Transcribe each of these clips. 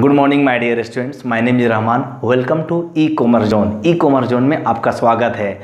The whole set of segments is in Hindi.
Good morning my dear students my name is Rahman welcome to e commerce zone e commerce zone में आपका स्वागत है।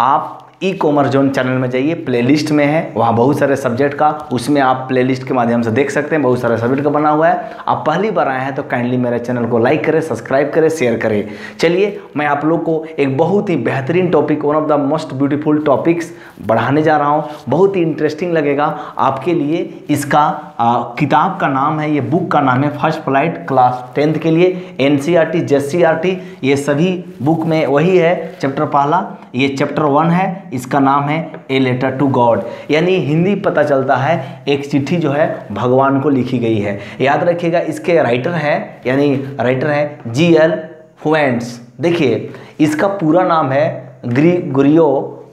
आप ई कॉमर्स जोन चैनल में जाइए प्लेलिस्ट में है। वहाँ बहुत सारे सब्जेक्ट का, उसमें आप प्लेलिस्ट के माध्यम से देख सकते हैं। बहुत सारे सब्जेक्ट का बना हुआ है। आप पहली बार आए हैं तो काइंडली मेरे चैनल को लाइक करें सब्सक्राइब करें शेयर करें। चलिए, मैं आप लोग को एक बहुत ही बेहतरीन topic one of the most beautiful topics बढ़ाने जा रहा हूँ। बहुत ही इंटरेस्टिंग लगेगा आपके लिए। इसका आ, किताब का नाम है ये बुक का नाम है फ़र्स्ट फ़्लाइट क्लास टेंथ के लिए। एन सी आर टी जेस सी आर टी ये सभी बुक में वही है चैप्टर पहला। ये चैप्टर वन है इसका नाम है ए लेटर टू गॉड यानी हिंदी पता चलता है एक चिट्ठी जो है भगवान को लिखी गई है। याद रखिएगा इसके राइटर है यानी राइटर है जी एल हुएंट्स देखिए इसका पूरा नाम है Gregorio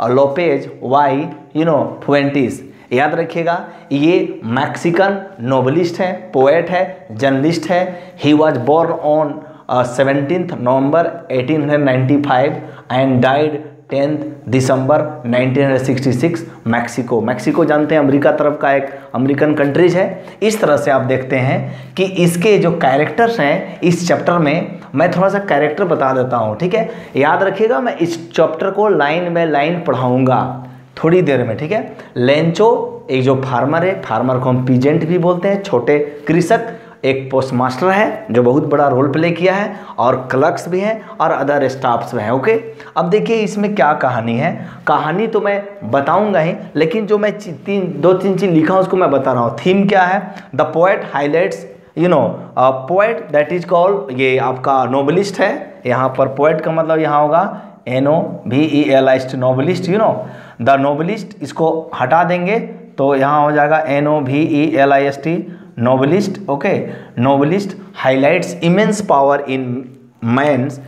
Lopez y you know Fuentes याद रखिएगा, ये मैक्सिकन नोबलिस्ट है पोएट है जर्नलिस्ट है. He was born on seventeen November 1895 and died tenth December 1966 Mexico. Mexico जानते हैं, अमेरिका तरफ़ का एक अमेरिकन कंट्रीज़ है। इस तरह से आप देखते हैं कि इसके जो कैरेक्टर्स हैं, इस चैप्टर में मैं थोड़ा सा कैरेक्टर बता देता हूँ, ठीक है? याद रखिएगा, मैं इस चैप्टर को लाइन बाय लाइन पढ़ाऊँगा थोड़ी देर में, ठीक है? लेंचो एक जो फार्मर है फार्मर को हम पीजेंट भी बोलते हैं, छोटे कृषक। एक पोस्ट मास्टर है, जो बहुत बड़ा रोल प्ले किया है, और क्लर्क्स भी हैं, और अदर स्टाफ्स भी हैं ओके अब देखिए इसमें क्या कहानी है। कहानी तो मैं बताऊँगा ही, लेकिन जो मैं तीन, दो, तीन चीज़ लिखा उसको मैं बता रहा हूँ। थीम क्या है? The poet highlights you know poet that is called ये आपका नोबलिस्ट है। यहाँ पर पोएट का मतलब यहाँ होगा N O V E L heist novelist you know the novelist इसको हटा देंगे तो यहाँ हो जाएगा N O V E L I S T novelist okay novelist highlights immense power in man's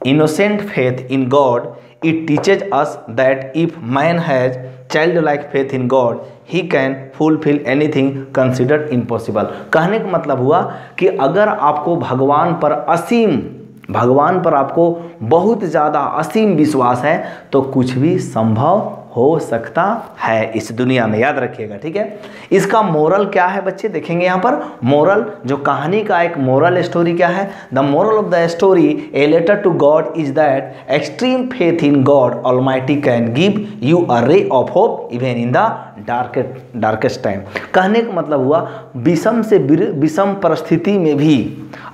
innocent faith in God it teaches us that if man has child like faith in God he can fulfil any thing considered impossible कहने का मतलब हुआ कि अगर आपको भगवान पर असीम, भगवान पर आपको बहुत ज़्यादा असीम विश्वास है तो कुछ भी संभव हो सकता है। इस दुनिया में याद रखिएगा, ठीक है? इसका मोरल क्या है बच्चे? देखेंगे यहाँ पर। मोरल जो कहानी का एक मोरल स्टोरी क्या है? The moral of the story a letter to God is that extreme faith in God almighty can give you a ray of hope even in the darkest darkest time कहने का मतलब हुआ, विषम से विषम परिस्थिति में भी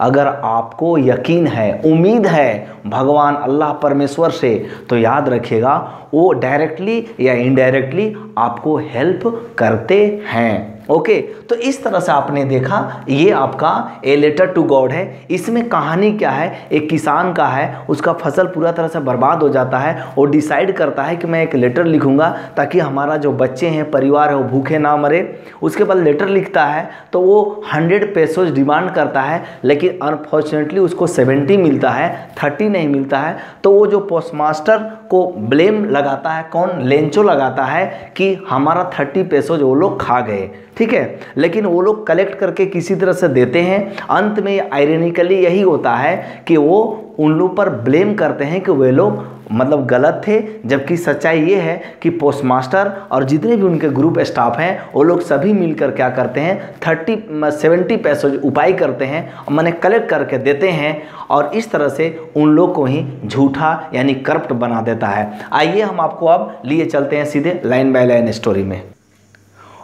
अगर आपको यकीन है, उम्मीद है भगवान अल्लाह परमेश्वर से तो याद रखिएगा, वो डायरेक्टली या इनडायरेक्टली आपको हेल्प करते हैं। ओके तो इस तरह से आपने देखा, ये आपका ए लेटर टू गॉड है। इसमें कहानी क्या है? एक किसान का है, उसका फ़सल पूरा तरह से बर्बाद हो जाता है और डिसाइड करता है कि मैं एक लेटर लिखूँगा ताकि हमारा जो बच्चे हैं, परिवार है, वो भूखे ना मरे। उसके बाद लेटर लिखता है तो वो हंड्रेड पैसोज डिमांड करता है, लेकिन अनफॉर्चुनेटली उसको सेवेंटी मिलता है थर्टी नहीं मिलता है। तो वो जो पोस्ट मास्टर को ब्लेम लगाता है, कौन? लेंचो लगाता है कि हमारा थर्टी पैसोज वो लोग खा गए, ठीक है? लेकिन वो लोग कलेक्ट करके किसी तरह से देते हैं। अंत में आयरनिकली यही होता है कि वो उन लोग पर ब्लेम करते हैं कि वे लोग मतलब गलत थे, जबकि सच्चाई ये है कि पोस्ट मास्टर और जितने भी उनके ग्रुप स्टाफ हैं, वो लोग सभी मिलकर क्या करते हैं थर्टी सेवेंटी पैसों उपाय करते हैं और मैंने कलेक्ट करके देते हैं और इस तरह से उन लोग को ही झूठा यानी करप्ट बना देता है। आइए हम आपको अब लिए चलते हैं सीधे लाइन बाय लाइन स्टोरी में।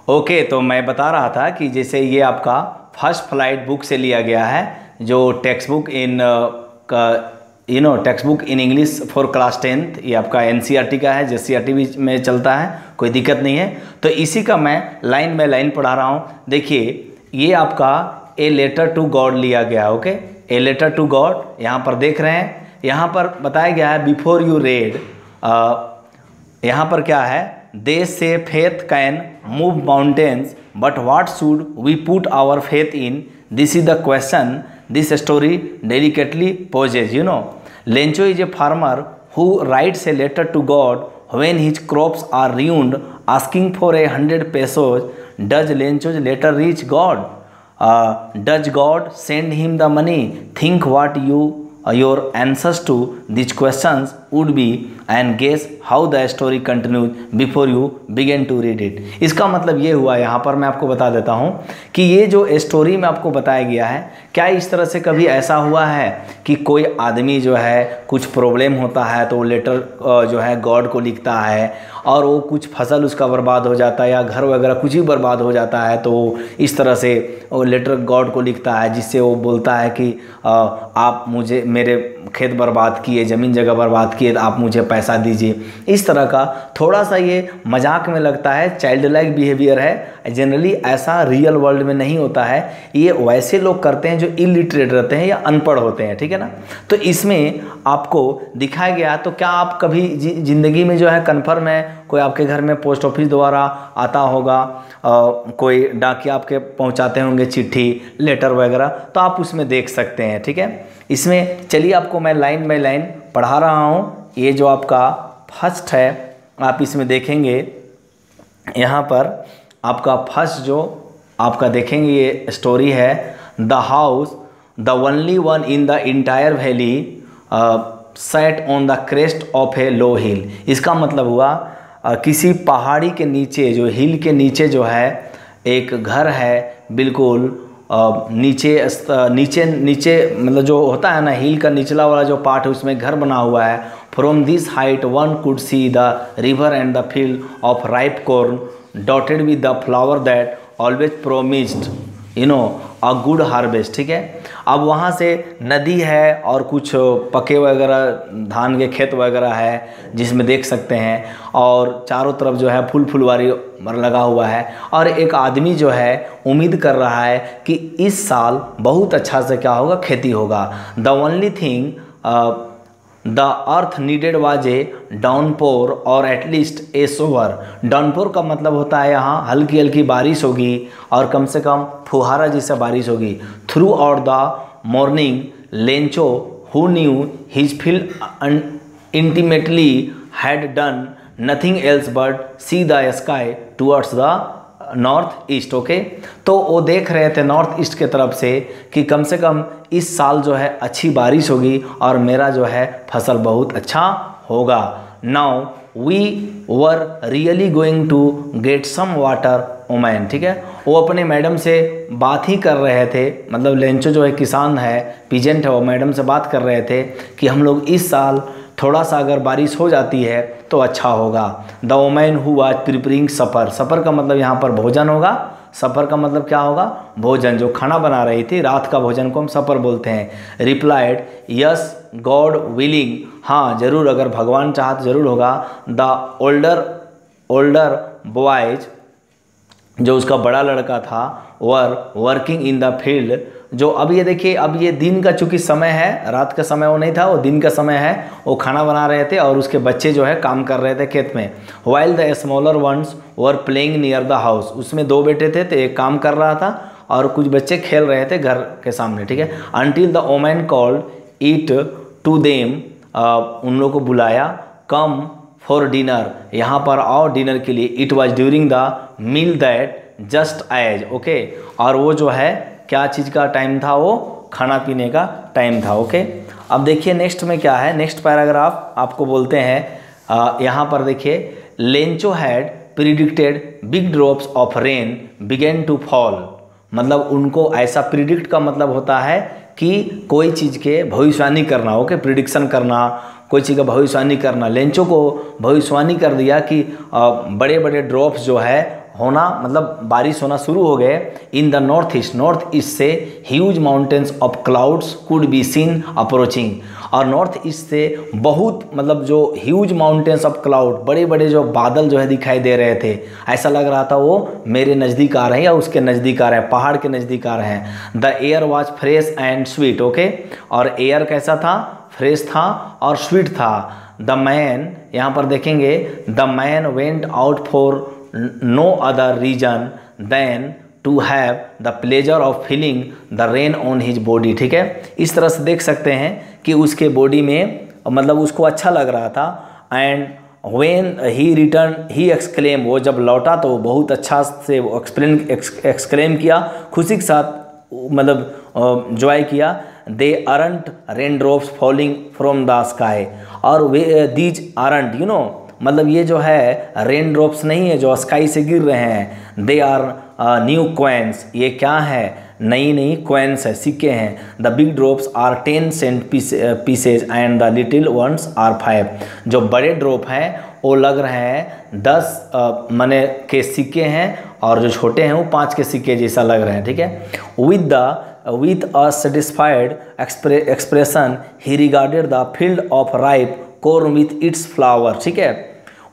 ओके तो मैं बता रहा था कि जैसे ये आपका फ़र्स्ट फ़्लाइट बुक से लिया गया है, जो टेक्स्ट बुक इन का you know text book in English for class tenth ये आपका एन का है जे सी भी में चलता है, कोई दिक्कत नहीं है। तो इसी का मैं लाइन बाय लाइन पढ़ा रहा हूँ। देखिए, ये आपका ए लेटर टू गॉड लिया गया okay a letter to God यहाँ पर देख रहे हैं। यहाँ पर बताया गया है बिफोर यू रेड यहाँ पर क्या है? They say faith can move mountains but what should we put our faith in this is the question this story delicately poses you know Lencho is a farmer who writes a letter to God when his crops are ruined asking for a hundred pesos. Does Lencho's letter reach God? Uh, does God send him the money? Think what you uh, your answers to these questions would be, and guess how the story continues before you begin to read it. इसका मतलब ये हुआ, यहाँ पर मैं आपको बता देता हूँ कि ये जो स्टोरी में आपको बताया गया है, क्या इस तरह से कभी ऐसा हुआ है कि कोई आदमी जो है, कुछ प्रॉब्लम होता है तो वो लेटर जो है गॉड को लिखता है और वो कुछ फ़सल उसका बर्बाद हो जाता है या घर वगैरह कुछ ही बर्बाद हो जाता है तो इस तरह से वो लेटर गॉड को लिखता है, जिससे वो बोलता है कि आप मुझे, मेरे खेत बर्बाद किए, ज़मीन जगह बर्बाद किए तो आप मुझे पैसा दीजिए। इस तरह का थोड़ा सा ये मज़ाक में लगता है चाइल्ड लाइक बिहेवियर है। जनरली ऐसा रियल वर्ल्ड में नहीं होता है। ये वैसे लोग करते हैं जो इलिटरेट रहते हैं या अनपढ़ होते हैं ठीक है ना? तो इसमें आपको दिखाया गया तो क्या आप कभी ज़िंदगी में जो है कन्फर्म है? कोई आपके घर में पोस्ट ऑफ़िस द्वारा आता होगा आ, कोई डाकिया आपके पहुंचाते होंगे चिट्ठी लेटर वगैरह तो आप उसमें देख सकते हैं ठीक है? इसमें चलिए आपको मैं लाइन बाई लाइन पढ़ा रहा हूँ ये जो आपका फ़र्स्ट है आप इसमें देखेंगे यहाँ पर आपका फ़र्स्ट जो आपका देखेंगे ये स्टोरी है the house the only one in the entire valley set on the crest of a low hill इसका मतलब हुआ uh, किसी पहाड़ी के नीचे जो हिल के नीचे जो है एक घर है बिल्कुल नीचे नीचे नीचे मतलब जो होता है ना, हिल का निचला वाला जो पार्ट है, उसमें घर बना हुआ है। From this height one could see the river and the field of ripe corn dotted with the flower that always promised you know a good harvest ठीक है? अब वहाँ से नदी है और कुछ पके वगैरह, धान के खेत वगैरह है, जिसमें देख सकते हैं, और चारों तरफ़ जो है फूल फुलवारी लगा हुआ है, और एक आदमी जो है उम्मीद कर रहा है कि इस साल बहुत अच्छा से क्या होगा, खेती होगा। The only thing the earth needed was a downpour or at least a shower. Downpour का मतलब होता है यहाँ हल्की हल्की बारिश होगी और कम से कम फुहारा जैसा बारिश होगी। Throughout the morning, Lencho, who knew his fields intimately had done nothing else but see the sky towards the north east, okay? तो वो देख रहे थे नॉर्थ ईस्ट के तरफ़ से कि कम से कम इस साल जो है अच्छी बारिश होगी और मेरा जो है फ़सल बहुत अच्छा होगा। Now we were really going to get some water woman ठीक है? वो अपने मैडम से बात ही कर रहे थे मतलब लेंचो जो है किसान है, पीजेंट है, वो मैडम से बात कर रहे थे कि हम लोग इस साल थोड़ा सा अगर बारिश हो जाती है तो अच्छा होगा। The woman who was preparing supper. Supper का मतलब यहाँ पर भोजन होगा। सफ़र का मतलब क्या होगा? भोजन। जो खाना बना रही थी, रात का भोजन को हम सफ़र बोलते हैं। Replied, yes, God willing. हाँ ज़रूर, अगर भगवान चाह तो ज़रूर होगा। द ओल्डर ओल्डर बॉयज़, जो उसका बड़ा लड़का था, were, working in the field जो अब ये देखिए, अब ये दिन का चूँकि समय है, रात का समय वो नहीं था, वो दिन का समय है, वो खाना बना रहे थे और उसके बच्चे जो है काम कर रहे थे खेत में। While the smaller ones were playing near the house उसमें दो बेटे थे तो एक काम कर रहा था और कुछ बच्चे खेल रहे थे घर के सामने, ठीक है? Until the woman called eat to them उन लोगों को बुलाया कम फॉर डिनर यहाँ पर आओ डिनर के लिए। It was during the meal that just as okay और वो जो है क्या चीज़ का टाइम था वो? खाना पीने का टाइम था ओके अब देखिए नेक्स्ट में क्या है? नेक्स्ट पैराग्राफ आपको बोलते हैं यहाँ पर देखिए Lencho had predicted big drops of rain began to fall मतलब उनको ऐसा प्रिडिक्ट का मतलब होता है कि कोई चीज़ के भविष्यवाणी करना ओके प्रिडिक्शन करना, कोई चीज़ का भविष्यवाणी करना। लेंचो को भविष्यवाणी कर दिया कि बड़े बड़े ड्रॉप्स जो है होना मतलब बारिश होना शुरू हो गए। In the north east north east से huge mountains of clouds could be seen approaching और नॉर्थ ईस्ट से बहुत मतलब जो ह्यूज माउंटेन्स ऑफ़ क्लाउड बड़े बड़े जो बादल जो है दिखाई दे रहे थे, ऐसा लग रहा था वो मेरे नज़दीक आ रहे हैं या उसके नज़दीक आ रहे हैं, पहाड़ के नज़दीक आ रहे हैं। The air was fresh and sweet okay और एयर कैसा था? फ्रेश था और स्वीट था। द मैन यहाँ पर देखेंगे the man went out for no other reason than to have the pleasure of feeling the rain on his body ठीक है? इस तरह से देख सकते हैं कि उसके बॉडी में मतलब उसको अच्छा लग रहा था and when he return he exclaim वो जब लौटा तो बहुत अच्छा से वो एक्सप्लेन एक्सक्लेम किया, खुशी के साथ मतलब जॉय किया they aren't rain drops falling from the sky और वे दीज अरंट यू नो मतलब ये जो है रेन ड्रॉप्स नहीं है जो स्काई से गिर रहे हैं दे आर न्यू क्वेंस ये क्या है? नई नई क्वेंस है, सिक्के हैं. The big drops are ten cent pieces and the little ones are five जो बड़े ड्रॉप हैं, वो लग रहे हैं दस मने के सिक्के हैं और जो छोटे हैं, वो पाँच के सिक्के जैसा लग रहे हैं, ठीक है? With the with a satisfied expression he regarded the field of ripe corn with its flower ठीक है?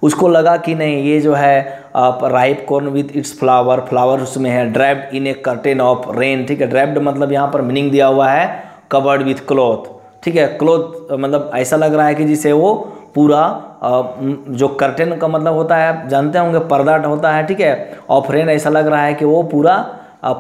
उसको लगा कि नहीं, ये जो है, आप ripe corn with its flower flower उसमें है draped in a curtain of rain ठीक है? ड्रैप्ड मतलब यहाँ पर मीनिंग दिया हुआ है कवर्ड विथ क्लॉथ ठीक है? क्लॉथ मतलब ऐसा लग रहा है कि जिसे वो पूरा जो कर्टेन का मतलब होता है जानते होंगे, पर्दा होता है, ठीक है? ऑफ़ रेन ऐसा लग रहा है कि वो पूरा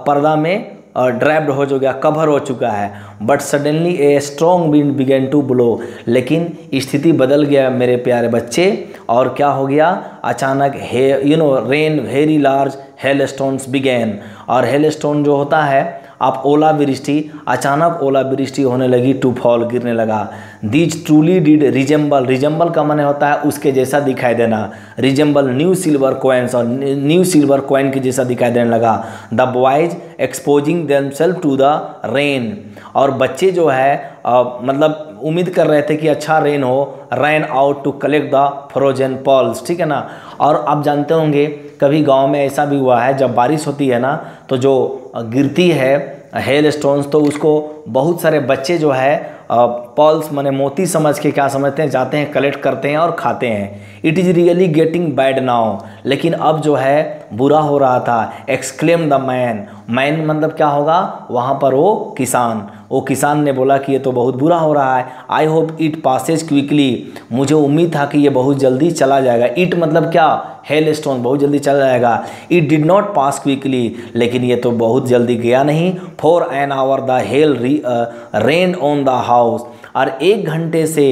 पर्दा में ड्राइव्ड हो जो गया कवर हो चुका है। But suddenly a strong wind began to blow लेकिन स्थिति बदल गया मेरे प्यारे बच्चे। और क्या हो गया? अचानक hey you know rain very large hailstones began और हेल स्टोन जो होता है आप ओलावृष्टि अचानक ओलावृष्टि होने लगी टू फॉल गिरने लगा। These truly did resemble resemble का मन होता है उसके जैसा दिखाई देना। रिजेंबल न्यू सिल्वर कोइंस और न्यू सिल्वर कोइन के जैसा दिखाई देने लगा। The boys exposing themselves to the rain और बच्चे जो है आ, मतलब उम्मीद कर रहे थे कि अच्छा रेन हो ran out to collect the frozen pearls ठीक है ना? और आप जानते होंगे कभी गाँव में ऐसा भी हुआ है जब बारिश होती है ना तो जो गिरती है हेल स्टोन्स तो उसको बहुत सारे बच्चे जो है पॉल्स माने मोती समझ के क्या समझते हैं, जाते हैं कलेक्ट करते हैं और खाते हैं। It is really getting bad now लेकिन अब जो है, बुरा हो रहा था। एक्सक्लेम द मैन मैन मतलब क्या होगा? वहाँ पर वो किसान। वो किसान ने बोला कि ये तो बहुत बुरा हो रहा है। I hope it passes quickly मुझे उम्मीद था कि ये बहुत जल्दी चला जाएगा। इट मतलब क्या? हेल स्टोन बहुत जल्दी चला जाएगा। It did not pass quickly लेकिन ये तो बहुत जल्दी गया नहीं। For an hour the hail rain on the house और एक घंटे से,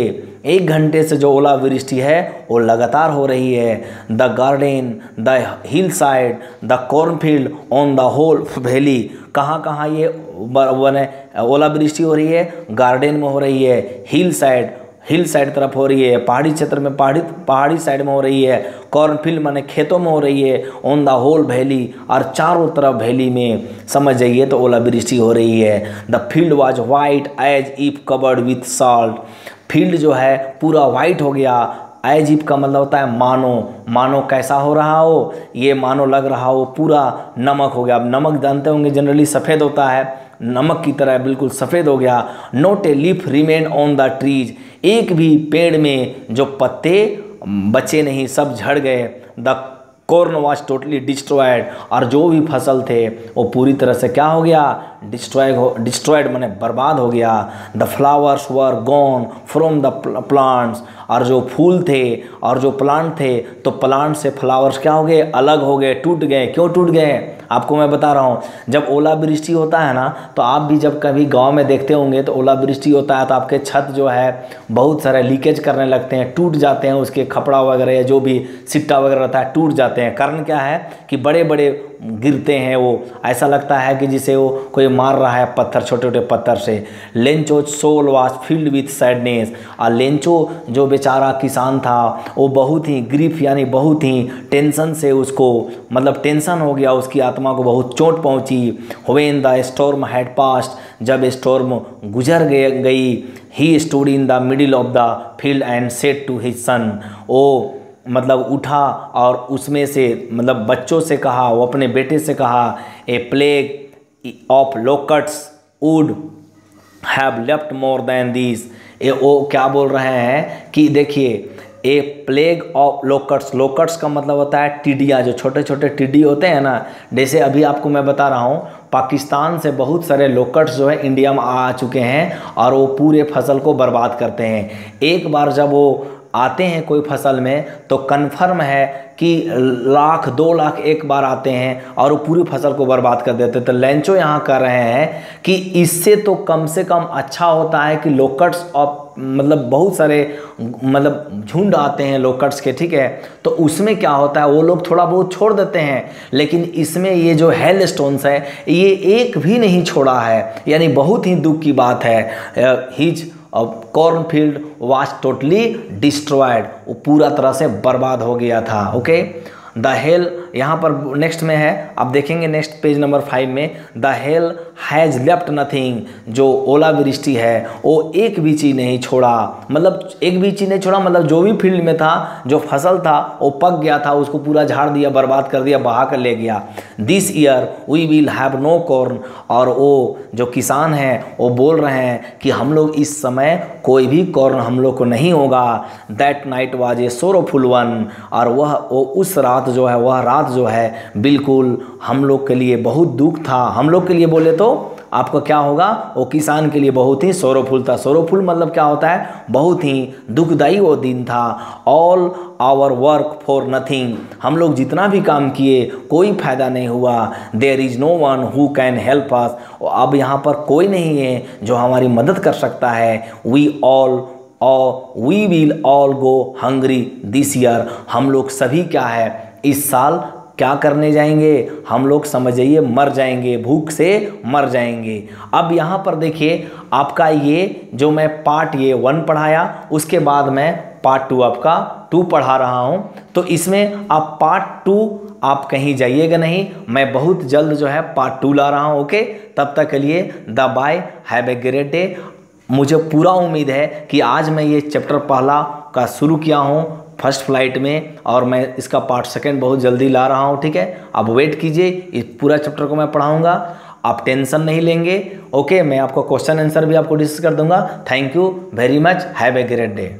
एक घंटे से जो ओलावृष्टि है, वो लगातार हो रही है। The garden the hillside the cornfield on the whole valley कहाँ कहाँ ये बने ओलावृष्टि हो रही है, गार्डन में हो रही है, हिल साइड हिल साइड तरफ़ हो रही है, पहाड़ी क्षेत्र में, पहाड़ी पहाड़ी साइड में हो रही है, कॉर्नफील्ड माने खेतों में हो रही है, ऑन द होल वैली और चारों तरफ़ वैली में, समझ जाइए तो ओलावृष्टि हो रही है। The field was white as if covered with salt. Field जो है, पूरा वाइट हो गया। एजिप का मतलब होता है मानो। मानो कैसा हो रहा हो? ये मानो लग रहा हो, पूरा नमक हो गया। अब नमक जानते होंगे, जनरली सफ़ेद होता है। नमक की तरह बिल्कुल सफ़ेद हो गया। नोट ए लिफ रिमेन ऑन द ट्रीज। एक भी पेड़ में जो पत्ते बचे नहीं, सब झड़ गए। The corn was totally destroyed. और जो भी फ़सल थे, वो पूरी तरह से क्या हो गया? डिस्ट्रॉय हो, डिस्ट्रॉयड मैंने बर्बाद हो गया। The flowers were gone from the plants. और जो फूल थे, और जो प्लांट थे तो प्लांट से फ्लावर्स क्या हो गए? अलग हो गए, टूट गए। क्यों टूट गए? आपको मैं बता रहा हूँ, जब ओलावृष्टि होता है ना तो आप भी जब कभी गाँव में देखते होंगे तो ओलावृष्टि होता है तो आपके छत जो है, बहुत सारे लीकेज करने लगते हैं, टूट जाते हैं, उसके खपड़ा वगैरह या जो भी सिट्टा वगैरह रहता है, टूट जाते हैं। कारण क्या है कि बड़े बड़े गिरते हैं वो। ऐसा लगता है कि जिसे वो कोई मार रहा है पत्थर छोटे छोटे पत्थर से। Lencho soul was filled with sadness और लेंचो जो बेचारा किसान था, वो बहुत ही ग्रीफ यानी बहुत ही टेंशन से उसको मतलब टेंशन हो गया, उसकी आत्मा को बहुत चोट पहुँची। When the storm had passed जब स्टॉर्म गुजर गई he stood in the middle of the field and said to his son ओ मतलब उठा और उसमें से मतलब बच्चों से कहा, वो अपने बेटे से कहा, a plague of locusts would have left more than this ए, वो क्या बोल रहे हैं कि देखिए, a plague of locusts locusts का मतलब होता है टिडिया जो छोटे छोटे टिड्डी होते हैं ना। जैसे अभी आपको मैं बता रहा हूँ, पाकिस्तान से बहुत सारे लोकट्स जो है इंडिया में आ चुके हैं और वो पूरे फ़सल को बर्बाद करते हैं। एक बार जब वो आते हैं कोई फ़सल में तो कन्फर्म है कि लाख, दो लाख एक बार आते हैं और वो पूरी फ़सल को बर्बाद कर देते हैं। तो लेंचो यहाँ कर रहे हैं कि इससे तो कम से कम अच्छा होता है कि लोकट्स ऑफ़ मतलब बहुत सारे मतलब झुंड आते हैं लोकट्स के, ठीक है? तो उसमें क्या होता है, वो लोग थोड़ा बहुत छोड़ देते हैं। लेकिन इसमें ये जो हेल स्टोन्स है, ये एक भी नहीं छोड़ा है। यानी बहुत ही दुख की बात है। His cornfield was totally destroyed वो पूरा तरह से बर्बाद हो गया था ओके द हेल यहाँ पर नेक्स्ट में है, आप देखेंगे नेक्स्ट पेज नंबर फाइव में the hail has left nothing जो ओलावृष्टि है, वो एक भी चीज़ नहीं छोड़ा। मतलब एक भी चीज़ नहीं छोड़ा मतलब जो भी फ़ील्ड में था, जो फ़सल था, वो पक गया था, उसको पूरा झाड़ दिया, बर्बाद कर दिया, बहा कर ले गया। This year we will have no corn और वो जो किसान हैं, वो बोल रहे हैं कि हम लोग इस समय कोई भी कॉर्न हम लोग को नहीं होगा। That night was a sorrowful one और वह, वो उस रात जो है, वह रात जो है, बिल्कुल हम लोग के लिए बहुत दुख था। हम लोग के लिए बोले तो आपको क्या होगा? वो किसान के लिए बहुत ही सौरफुल था। सौरफुल मतलब क्या होता है? बहुत ही दुखदायी वो दिन था। All our work for nothing हम लोग जितना भी काम किए, कोई फ़ायदा नहीं हुआ। There is no one who can help us अब यहाँ पर कोई नहीं है जो हमारी मदद कर सकता है। वी ऑल और we will all go hungry this year हम लोग सभी क्या है? इस साल क्या करने जाएँगे? हम लोग समझ जाइए, मर जाएँगे, भूख से मर जाएँगे। अब यहाँ पर देखिए, आपका ये जो मैं पार्ट ये वन पढ़ाया, उसके बाद मैं पार्ट टू आपका टू पढ़ा रहा हूँ। तो इसमें आप पार्ट टू आप कहीं जाइएगा नहीं, मैं बहुत जल्द जो है पार्ट टू ला रहा हूँ, ओके? तब तक के लिए the bye, have a great day. मुझे पूरा उम्मीद है कि आज मैं ये चैप्टर पहला का शुरू किया हूँ। फ़र्स्ट फ़्लाइट में और मैं इसका पार्ट सेकेंड बहुत जल्दी ला रहा हूँ, ठीक है? आप वेट कीजिए, इस पूरा चैप्टर को मैं पढ़ाऊँगा। आप टेंशन नहीं लेंगे ओके मैं आपको क्वेश्चन आंसर भी आपको डिस्कस कर दूँगा। Thank you very much have a great day